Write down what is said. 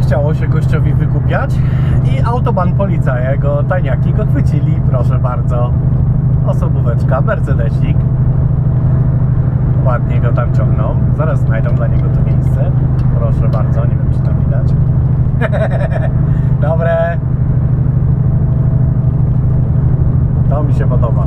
chciało się gościowi wykupiać i autoban policja, jego taniaki go chwycili, proszę bardzo. Osobóweczka, Mercedesik. Ładnie go tam ciągną. Zaraz znajdą dla niego to miejsce. Proszę bardzo, nie wiem czy tam widać. Dobre. To mi się podoba.